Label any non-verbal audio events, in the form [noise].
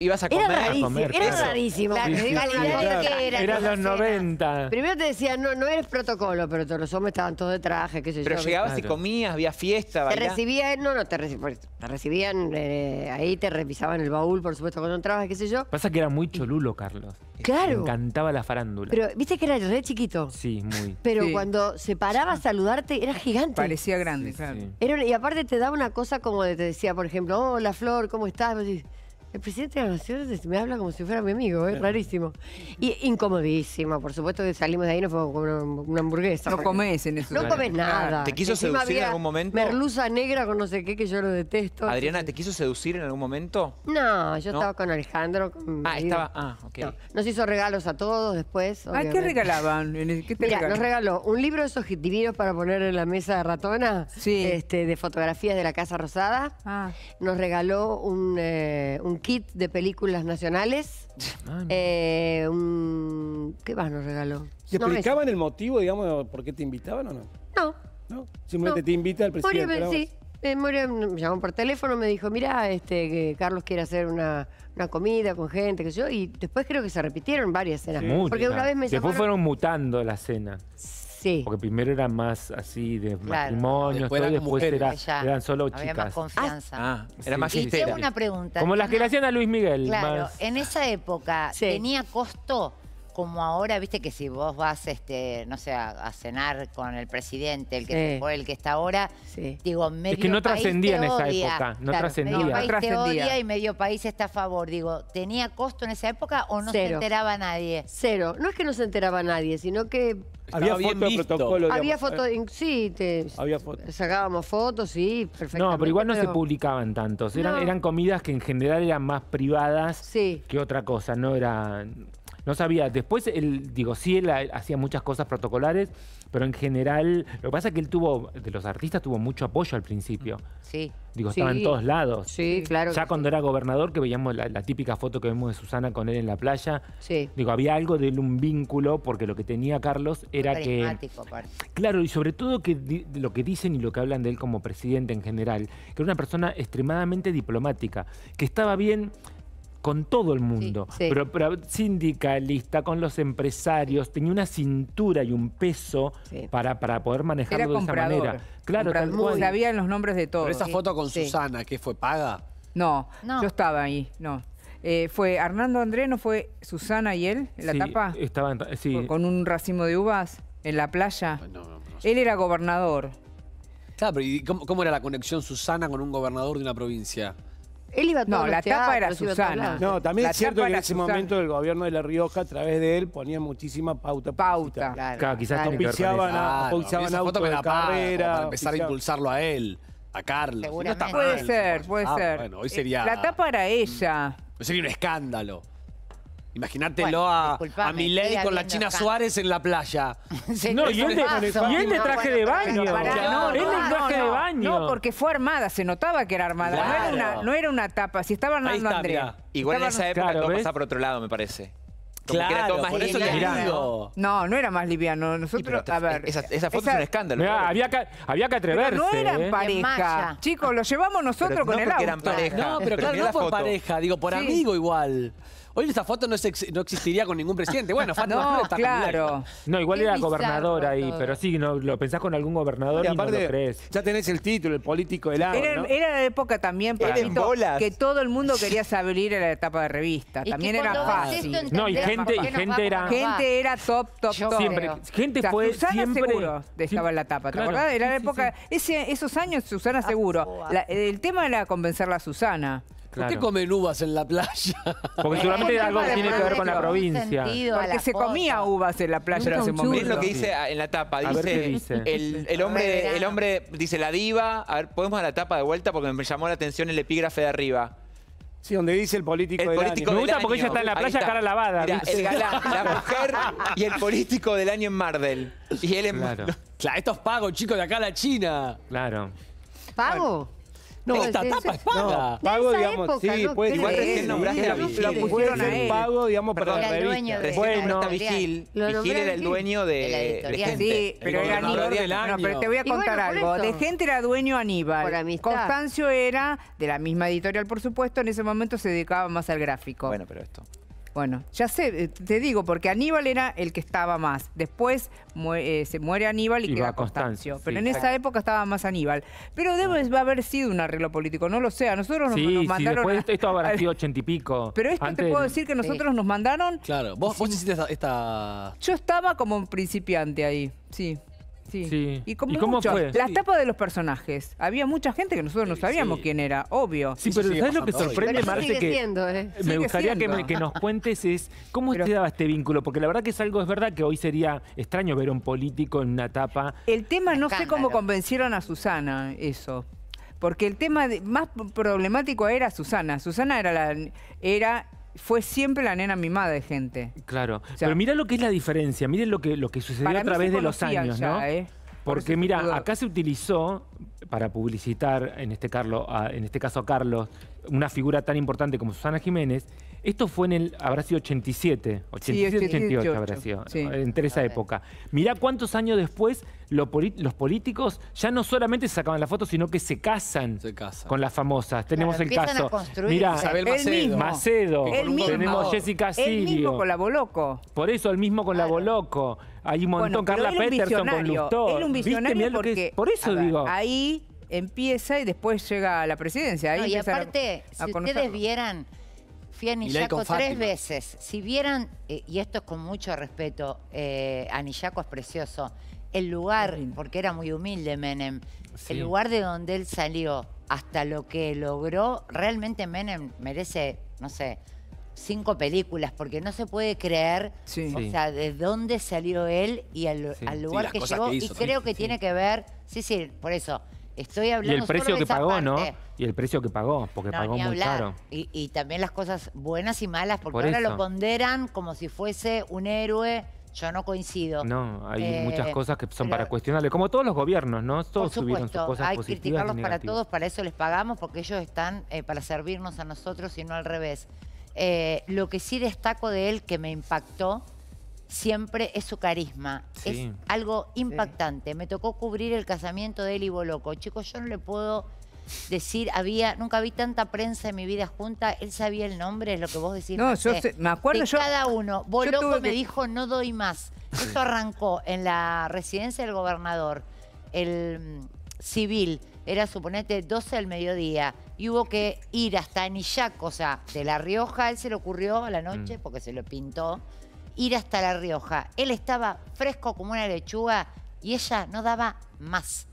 Ibas a comer. Era rarísimo, comer, era claro. rarísimo. La calidad que era. Eran los cena. 90. Primero te decían, no, no eres protocolo, pero todos los hombres estaban todos de traje, qué sé Pero yo. llegabas y Claro. comías, había fiesta, Te recibían, no, no, te, reci- te recibían eh, ahí, te revisaban el baúl, por supuesto, cuando entrabas, qué sé yo. Pasa que era muy cholulo, Carlos. Claro. Me encantaba la farándula. Pero, viste que era re chiquito. Sí, muy. Pero Sí. cuando se paraba a saludarte, era gigante. Parecía grande, Sí, claro. sí. Era y aparte te daba una cosa como de, te decía, por ejemplo, hola Flor, ¿cómo estás? Vos decís, el presidente de la Nación me habla como si fuera mi amigo, es rarísimo. Y incomodísimo, por supuesto que salimos de ahí, nos fuimos con una, una hamburguesa. No comés en eso. No comes nada. ¿Te quiso Encima seducir en algún momento? Merluza negra con no sé qué, que yo lo detesto. Adriana, ¿te quiso seducir en algún momento? No, yo ¿No? estaba con Alejandro. con Ah, marido. estaba. Ah, ok. No, nos hizo regalos a todos después. Ah, ¿qué regalaban? ¿En el- ¿Qué te Mira, nos regaló un libro de esos divinos para poner en la mesa de ratona, Sí. este, de fotografías de la Casa Rosada. Ah, Nos regaló un, eh, un kit de películas nacionales. Eh, un- ¿Qué más nos regaló? ¿Te No, explicaban el motivo, digamos, por qué te invitaban o no? No. ¿No? Simplemente No. te invita el Moria presidente. me, nada sí, eh, Moria me llamó por teléfono, me dijo, mira, este, que Carlos quiere hacer una, una comida con gente, que yo, y después creo que se repitieron varias cenas. muchas. Porque una vez me Después llamaron... fueron mutando la cena. Sí. Porque primero era más así de Claro. matrimonios, Después todo, eran después mujeres. era- eran solo había más chicas. confianza. Ah, era Sí, más sí, y fiestera. tengo una pregunta. Como las que le hacían a Luis Miguel. Claro, más- en esa época Sí. tenía costo como ahora, viste que si vos vas, este, no sé, a, a cenar con el presidente, el que Sí. se fue, el que está ahora, Sí. digo, medio que no trascendía en esa odia. época, no Claro, trascendía. Medio país No te trascendía. odia y medio país está a favor. Digo, ¿tenía costo en esa época o no se enteraba nadie? Cero. No es que no se enteraba nadie, sino que Había foto de protocolo. había digamos. fotos, sí, te, Había fotos. sacábamos fotos, sí, perfectamente. No, pero igual no se publicaban tantos. Eran, No. eran comidas que en general eran más privadas Sí. que otra cosa. No era. No sabía. Después, él, digo, sí, él ha- hacía muchas cosas protocolares, pero en general. Lo que pasa es que él tuvo, de los artistas, tuvo mucho apoyo al principio. Sí. Digo, Sí. estaba en todos lados. Sí, claro. Ya cuando era gobernador, que veíamos la, la típica foto que vemos de Susana con él en la playa, Sí. digo, había algo de él, un vínculo, porque lo que tenía Carlos era que. Aparte. Claro, y sobre todo que di- lo que dicen y lo que hablan de él como presidente en general, que era una persona extremadamente diplomática, que estaba bien con todo el mundo, sí. Pero, pero sindicalista, con los empresarios, tenía una cintura y un peso Sí. para, para poder manejarlo era de esa manera. Claro, tal cual. Sabían los nombres de todos. Pero esa foto con Sí. Susana, ¿qué fue? ¿Paga? No, No. yo estaba ahí, no. Eh, fue Hernando André, ¿no fue Susana y él en la Sí, tapa? Estaba en- sí. Con- un racimo de uvas en la playa. No, no. Él era gobernador. Claro, pero ¿y cómo, cómo era la conexión Susana con un gobernador de una provincia? Él iba a todos No, los la tapa era teatros, iba a todos Susana. lados. No, también La es cierto tapa que en era ese Susana. momento el gobierno de La Rioja, a través de él, ponía muchísima pauta. Pauta. publicitaria. Claro. Claro, quizás Claro. Auspiciaban eso. a- Claro, auspiciaban esa foto autos me de la carrera, para empezar a auspiciaban- impulsarlo a él, a Carlos. No está Puede mal. ser, puede Ah, ser. Bueno, hoy Eh, sería... La tapa era ella. hoy sería un escándalo. Imagínatelo Bueno, a, disculpame, a Milei estoy con la habiendo China acá. Suárez en la playa. [laughs] Sí, No, y él de, paso. y él de No, traje de pero baño. pará, no, él no, de no, traje de no. baño. No, porque fue armada, se notaba que era armada. No, era Claro. una, no era una tapa. Si estaba Ahí Hernando está, mirá. Igual en esa época Claro, todo por otro lado, me parece. Como que era Claro, todo más por eso te liviano. digo. No, no era más liviano. Nosotros, a ver. esa, esa foto esa- es un escándalo. Mirá, claro. había, que, había que Pero atreverse. no eran ¿eh? pareja. Chicos, lo llevamos nosotros Pero con no el porque auto. eran pareja. No, pero, Pero claro, mirá no la por foto. pareja, digo, por Sí. amigo igual. Hoy esta foto no, es ex- no existiría con ningún presidente. Bueno, [laughs] Fátima No, Flores está claro. No, igual Qué era gobernador ahí, todo. pero sí, no, lo pensás con algún gobernador Y y, no aparte, lo crees. ya tenés el título, el político del año, Era, ¿no? era la época también, Paquito, que todo el mundo quería saber a la etapa de revista. Es También era fácil. esto, No, y gente- y gente era-. Gente era top, top, Yo top. Siempre, gente O sea, fue Susana siempre. seguro de- estaba en la tapa, ¿te Claro, acordás? Era la sí, sí, época, ese- esos años Susana seguro. La- el tema era convencerla a Susana. ¿Por qué Claro. comen uvas en la playa? [laughs] Porque seguramente Eh, algo tiene que ver con la provincia. Porque la se foto. comía uvas en la playa ese un momento. Miren lo que dice en la tapa. A ver Dice, qué dice. El, el hombre, el hombre dice la diva. A ver, podemos a la tapa de vuelta porque me llamó la atención el epígrafe de arriba. Sí, donde dice el político El del político Me año. del gusta porque año. ella está en la playa está. cara lavada, Mirá, ¿viste? el galán, [laughs] la mujer y el político del año en Mardel. Y él en Claro, Claro, esto es pago, chicos, de acá a la China. claro. ¿Pago? No, Esta esta tapa tapa es paga. Pago, digamos, época, sí, no puede. Igual recién nombraste sí, a Vigil. Lo pusieron a él. pago, digamos, para Perdón. la Era el revista. dueño de- Bueno, la Vigil. Vigil era el dueño de, De la de gente. Sí, pero era Aníbal. del No, pero te voy a bueno, contar algo. eso. De gente era dueño Aníbal. Por amistad. Constancio era de la misma editorial, por supuesto. En ese momento se dedicaba más al gráfico. Bueno, pero esto. Bueno, ya sé, eh, te digo, porque Aníbal era el que estaba más. Después mue- eh, se muere Aníbal y, Y queda Constancio, sí, Pero en esa época estaba más Aníbal. Pero debe haber sido un arreglo político, no lo sé. A nosotros nos, Sí, nos sí, mandaron. después a- esto, habrá [laughs] sido ochenta y pico. Pero esto Antes te puedo decir que nosotros nos mandaron. Claro. Vos, vos hiciste esta, esta- Yo estaba como un principiante ahí, sí. Sí. Sí. Y, como ¿Y cómo fue? Las Sí. tapas de los personajes. Había mucha gente que nosotros no sabíamos sí. quién era, obvio. Sí, pero ¿sabes lo que sorprende, Marce? sigue Que siendo, ¿eh? me gustaría que, me- que nos cuentes es cómo Pero- te daba este vínculo, porque la verdad que es algo, es verdad que hoy sería extraño ver a un político en una etapa. El tema, no sé cómo convencieron a Susana eso. Porque el tema de- más problemático era Susana. Susana era la era fue siempre la nena mimada de gente. Claro. sea, pero mira lo que es la diferencia, miren lo que, lo que sucedió a través de los años, ya, ¿no? ¿eh? Por Porque mira, acá se utilizó para publicitar, en este, Carlos, en este caso a Carlos, una figura tan importante como Susana Jiménez. Esto fue en el, habrá sido 87, 87, 88 habrá sido, sí. entre esa época. Mirá cuántos años después lo los políticos ya no solamente se sacaban la foto, sino que se casan, Se casan. con las famosas. Tenemos el empiezan a caso. Mira, Isabel Macedo. mismo. Macedo, Él mismo. tenemos Jessica Él mismo Sirio. con la Boloco. Por eso, el mismo con la Boloco. Hay un montón. Bueno, Carla Peterson con Lustó. Él un ¿Viste? visionario Mirá lo que porque, es- Por eso ver, digo. Ahí empieza y después llega a la presidencia. Ahí No, y a- aparte, a si ustedes vieran, fui a con tres veces. Si vieran, eh, y esto es con mucho respeto, eh, a Nillaco es precioso, el lugar, porque era muy humilde Menem, Sí. el lugar de donde él salió hasta lo que logró, realmente Menem merece, no sé, cinco películas, porque no se puede creer, Sí. o sea, de dónde salió él y al, Sí. al Sí, lugar que llegó. que y creo sí, que sí. tiene que ver, sí, sí, por eso, estoy Y hablando el precio solo que pagó, ¿no? Y el precio que pagó, porque No, pagó ni muy hablar. caro. Y, y también las cosas buenas y malas, porque Por ahora eso. lo ponderan como si fuese un héroe. Yo no coincido. No, hay Eh, muchas cosas que son pero- para cuestionarle. Como todos los gobiernos, ¿no? Por Todos tuvieron sus supuesto, cosas hay que y criticarlos para todos, para eso les pagamos, porque ellos están eh, para servirnos a nosotros y no al revés. Eh, lo que sí destaco de él que me impactó siempre es su carisma. Sí. Es algo impactante. Me tocó cubrir el casamiento de él y Boloco. Chicos, yo no le puedo decir, había, nunca vi tanta prensa en mi vida junta. Él sabía el nombre, es lo que vos decís. No, yo sé- me acuerdo, de yo- cada uno. Boloco me que- dijo, no doy más. Esto arrancó en la residencia del gobernador. El mm, civil era, suponete, 12 del mediodía. Y hubo que ir hasta Anillac, o sea, de La Rioja. Él se le ocurrió a la noche, Mm. porque se lo pintó, ir hasta La Rioja. Él estaba fresco como una lechuga y ella no daba más.